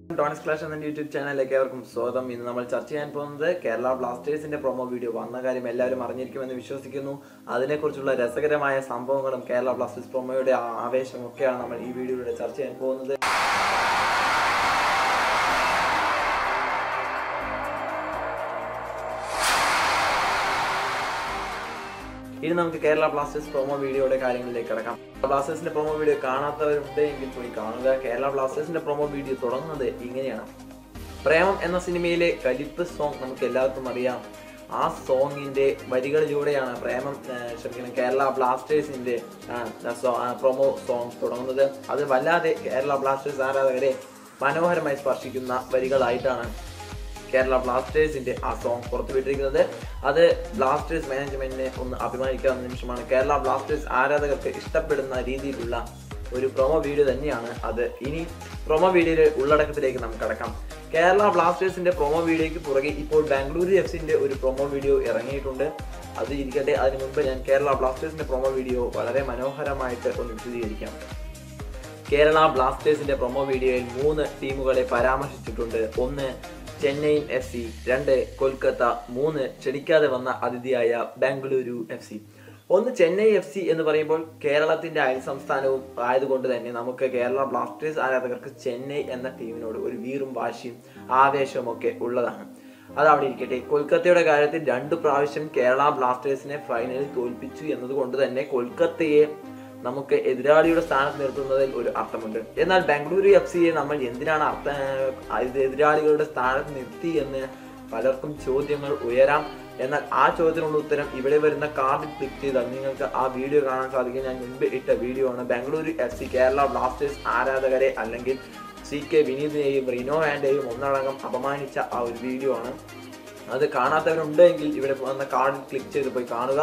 ടോണിസ് clash എന്ന YouTube ചാനലിലേക്ക് ഏവർക്കും സ്വാഗതം. ഇന്ന് നമ്മൾ ചർച്ച ചെയ്യാൻ പോകുന്നത് കേരള ബ്ലാസ്റ്റേഴ്സിന്റെ പ്രൊമോ വീഡിയോ വന്ന കാര്യം എല്ലാവരും അറിഞ്ഞിരിക്കുമെന്ന് വിശ്വസിക്കുന്നു. അതിനെക്കുറിച്ചുള്ള രസകരമായ സംഭവങ്ങളും കേരള ബ്ലാസ്റ്റേഴ്സ് പ്രൊമോയുടെ ആവേശമൊക്കെയാണ് നമ്മൾ ഈ വീഡിയോയിലൂടെ ചർച്ച ചെയ്യാൻ പോകുന്നത്. ഇനി നമുക്ക് കേരള ബ്ലാസ്റ്റേഴ്സ് പ്രൊമോ വീഡിയോയുടെ കാര്യങ്ങളിലേക്ക് കിടക്കാം. ബ്ലാസ്റ്റേഴ്സിന്റെ പ്രൊമോ വീഡിയോ കാണാത്തവരുണ്ട് എങ്കിൽ പോയി കാണുക. കേരള ബ്ലാസ്റ്റേഴ്സിന്റെ പ്രൊമോ വീഡിയോ തുടങ്ങുന്നത് ഇങ്ങനെയാണ്. പ്രേമം എന്ന സിനിമയിലെ കലിപ്പ് സോങ് നമുക്ക് എല്ലാവർക്കും അറിയാം. ആ സോങ്ങിന്റെ വരികളിലൂടെയാണ് പ്രേമം ശ്രമിക്കുന്നത് കേരള ബ്ലാസ്റ്റേഴ്സിന്റെ പ്രൊമോ സോങ് തുടങ്ങുന്നത്. അത് വല്ലാതെ കേരള ബ്ലാസ്റ്റേഴ്സ് ആരാധകരെ മനോഹരമായി സ്പർശിക്കുന്ന വരികളായിട്ടാണ് കേരള ബ്ലാസ്റ്റേഴ്സിന്റെ ആ സോങ് പുറത്തുവിട്ടിരിക്കുന്നത്. അത് ബ്ലാസ്റ്റേഴ്സ് മാനേജ്മെന്റിനെ ഒന്ന് അഭിമാനിക്കാവുന്ന നിമിഷമാണ്. കേരള ബ്ലാസ്റ്റേഴ്സ് ആരാധകർക്ക് ഇഷ്ടപ്പെടുന്ന രീതിയിലുള്ള ഒരു പ്രൊമോ വീഡിയോ തന്നെയാണ് അത്. ഇനി പ്രൊമോ വീഡിയോയിലെ ഉള്ളടക്കത്തിലേക്ക് നമുക്ക് കടക്കാം. കേരള ബ്ലാസ്റ്റേഴ്സിന്റെ പ്രൊമോ വീഡിയോയ്ക്ക് പുറകെ ഇപ്പോൾ ബാംഗ്ലൂർ എഫ് സിന്റെ ഒരു പ്രൊമോ വീഡിയോ ഇറങ്ങിയിട്ടുണ്ട്. അത് ഇരിക്കട്ടെ അതിനു മുമ്പ് ഞാൻ കേരള ബ്ലാസ്റ്റേഴ്സിന്റെ പ്രൊമോ വീഡിയോ വളരെ മനോഹരമായിട്ട് ഒന്ന് വിശദീകരിക്കാം. കേരള ബ്ലാസ്റ്റേഴ്സിന്റെ പ്രൊമോ വീഡിയോയിൽ മൂന്ന് ടീമുകളെ പരാമർശിച്ചിട്ടുണ്ട്. ഒന്ന് ചെന്നൈയിൻ എഫ് സി രണ്ട് കൊൽക്കത്ത മൂന്ന് ക്ഷണിക്കാതെ വന്ന അതിഥിയായ ബാംഗ്ലൂരു എഫ് സി. ഒന്ന് ചെന്നൈ എഫ് സി എന്ന് പറയുമ്പോൾ കേരളത്തിന്റെ അയൽ സംസ്ഥാനവും ആയതുകൊണ്ട് തന്നെ നമുക്ക് കേരള ബ്ലാസ്റ്റേഴ്സ് ആരാധകർക്ക് ചെന്നൈ എന്ന ടീമിനോട് ഒരു വീറും വാശിയും ആവേശവും ഒക്കെ ഉള്ളതാണ്. അത് അവിടെ ഇരിക്കട്ടെ. കൊൽക്കത്തയുടെ കാര്യത്തിൽ രണ്ടു പ്രാവശ്യം കേരള ബ്ലാസ്റ്റേഴ്സിനെ ഫൈനലിൽ തോൽപ്പിച്ചു എന്നതുകൊണ്ട് തന്നെ കൊൽക്കത്തയെ നമുക്ക് എതിരാളിയുടെ സ്ഥാനത്ത് നിർത്തുന്നതിൽ ഒരു അർത്ഥമുണ്ട്. എന്നാൽ ബാംഗ്ലൂരു എഫ് സിയെ നമ്മൾ എന്തിനാണ് അർത്ഥ എതിരാളികളുടെ സ്ഥാനത്ത് നിർത്തി എന്ന് പലർക്കും ചോദ്യങ്ങൾ ഉയരാം. എന്നാൽ ആ ചോദ്യത്തിനുള്ള ഉത്തരം ഇവിടെ വരുന്ന കാർഡിൽ ക്ലിക്ക് ചെയ്താൽ നിങ്ങൾക്ക് ആ വീഡിയോ കാണാൻ സാധിക്കും. ഞാൻ മുൻപ് ഇട്ട വീഡിയോ ആണ്. Bengaluru F C Kerala Blasters ആരാധകരെ അല്ലെങ്കിൽ സി കെ വിനീതിനെയും റിനോ ആൻഡേയും ഒന്നടങ്കം അപമാനിച്ച ആ ഒരു വീഡിയോ ആണ്. അത് കാണാത്തവരുണ്ടെങ്കിൽ ഇവിടെ വന്ന കാർഡിൽ ക്ലിക്ക് ചെയ്ത് പോയി കാണുക.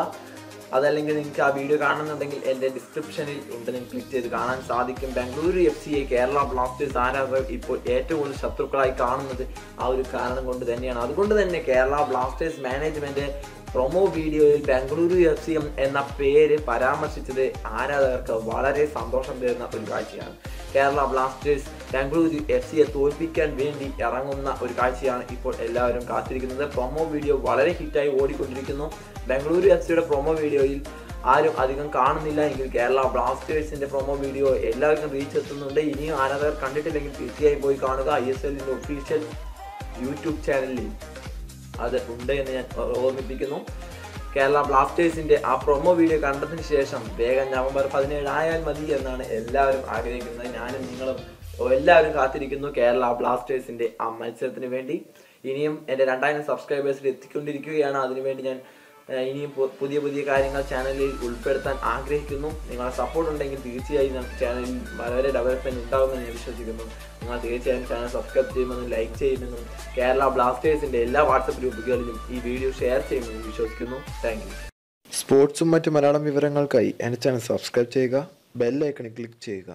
അതല്ലെങ്കിൽ നിങ്ങൾക്ക് ആ വീഡിയോ കാണുന്നുണ്ടെങ്കിൽ എന്റെ ഡിസ്ക്രിപ്ഷനിൽ ഉണ്ട് നിങ്ങൾക്ക് ക്ലിക്ക് ചെയ്ത് കാണാൻ സാധിക്കും. ബാംഗ്ലൂരു എഫ് സിയെ കേരള ബ്ലാസ്റ്റേഴ്സ് ആരാധകർ ഇപ്പോൾ ഏറ്റവും കൂടുതൽ ശത്രുക്കളായി കാണുന്നത് ആ ഒരു കാരണം കൊണ്ട് തന്നെയാണ്. അതുകൊണ്ട് തന്നെ കേരള ബ്ലാസ്റ്റേഴ്സ് മാനേജ്മെന്റ് പ്രൊമോ വീഡിയോയിൽ ബാംഗ്ലൂരു എഫ് സി എം എന്ന പേര് പരാമർശിച്ചത് ആരാധകർക്ക് വളരെ സന്തോഷം തരുന്ന ഒരു കാഴ്ചയാണ്. കേരള ബ്ലാസ്റ്റേഴ്സ് ബാംഗ്ലൂരു എഫ് സിയെ തോൽപ്പിക്കാൻ വേണ്ടി ഇറങ്ങുന്ന ഒരു കാഴ്ചയാണ് ഇപ്പോൾ എല്ലാവരും കാത്തിരിക്കുന്നത്. പ്രൊമോ വീഡിയോ വളരെ ഹിറ്റായി ഓടിക്കൊണ്ടിരിക്കുന്നു. ബാംഗ്ലൂരു എഫ് സിയുടെ പ്രൊമോ വീഡിയോയിൽ ആരും അധികം കാണുന്നില്ല എങ്കിൽ കേരള ബ്ലാസ്റ്റേഴ്സിന്റെ പ്രൊമോ വീഡിയോ എല്ലാവർക്കും റീച്ച് എത്തുന്നുണ്ട്. ഇനിയും ആരാധകർ കണ്ടിട്ടില്ലെങ്കിൽ തീർച്ചയായും പോയി കാണുക. ഐ എസ് എല്ലിന്റെ ഒഫീഷ്യൽ യൂട്യൂബ് ചാനലിൽ അത് ഉണ്ട് എന്ന് ഞാൻ ഓർമ്മിപ്പിക്കുന്നു. കേരള ബ്ലാസ്റ്റേഴ്സിന്റെ ആ പ്രൊമോ വീഡിയോ കണ്ടതിന് ശേഷം വേഗം നവംബർ പതിനേഴ് ആയാൽ മതി എന്നാണ് എല്ലാവരും ആഗ്രഹിക്കുന്നത്. ഞാനും നിങ്ങളും എല്ലാവരും കാത്തിരിക്കുന്നു കേരള ബ്ലാസ്റ്റേഴ്സിന്റെ ആ മത്സരത്തിന് വേണ്ടി. ഇനിയും എന്റെ രണ്ടായിരം സബ്സ്ക്രൈബേഴ്സിൽ എത്തിക്കൊണ്ടിരിക്കുകയാണ്. അതിനുവേണ്ടി ഞാൻ ഇനിയും പുതിയ പുതിയ കാര്യങ്ങൾ ചാനലിൽ ഉൾപ്പെടുത്താൻ ആഗ്രഹിക്കുന്നു. നിങ്ങളുടെ സപ്പോർട്ട് ഉണ്ടെങ്കിൽ തീർച്ചയായും ചാനലിൽ വളരെ ഡെവലപ്മെന്റ് ഉണ്ടാകുമെന്ന് ഞാൻ വിശ്വസിക്കുന്നു. നിങ്ങൾ തീർച്ചയായും ചാനൽ സബ്സ്ക്രൈബ് ചെയ്യുമെന്നും ലൈക്ക് ചെയ്യുമെന്നും കേരള ബ്ലാസ്റ്റേഴ്സിന്റെ എല്ലാ വാട്സപ്പ് ഗ്രൂപ്പുകളിലും ഈ വീഡിയോ ഷെയർ ചെയ്യുമെന്നും വിശ്വസിക്കുന്നു. താങ്ക് യു സ്പോർട്സും മറ്റ് മലയാളം വിവരങ്ങൾക്കായി എന്റെ ചാനൽ സബ്സ്ക്രൈബ് ചെയ്യുക ബെല്ലൈക്കണിൽ ക്ലിക്ക് ചെയ്യുക.